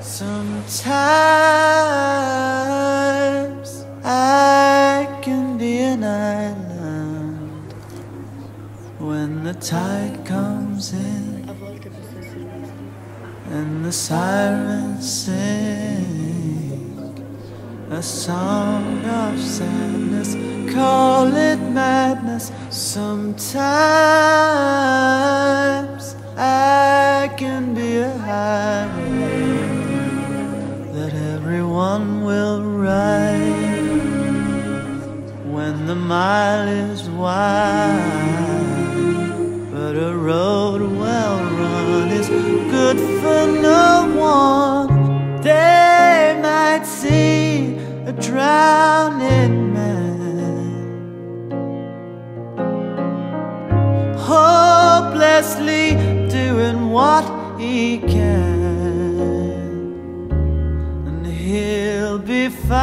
Sometimes. I can be an island when the tide comes in and the sirens sing a song of sadness. Call it madness. Sometimes I can be a highway that everyone will ride when the mile is wide. But a road well run is good for no he can, and he'll be fine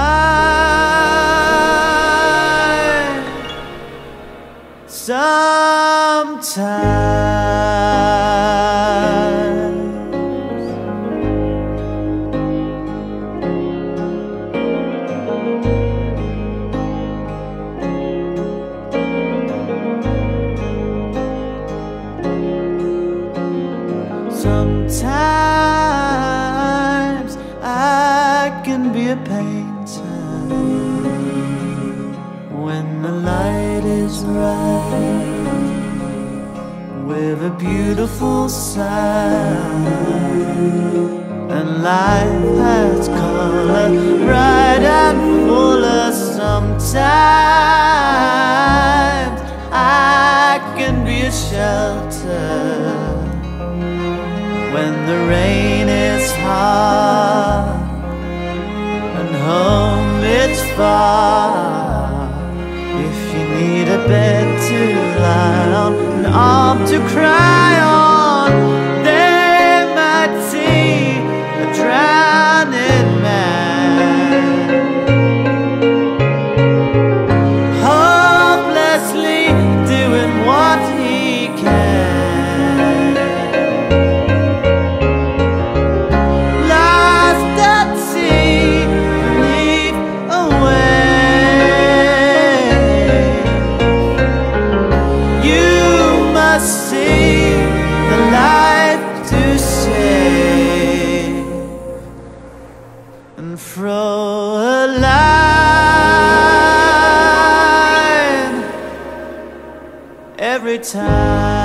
sometime. Sometimes I can be a painter when the light is right with a beautiful side and life has color bright and fuller sometimes I can be a shelter when the rain is hard and home it's far. If you need a bed to lie on, an arm to cry on, and throw a line every time.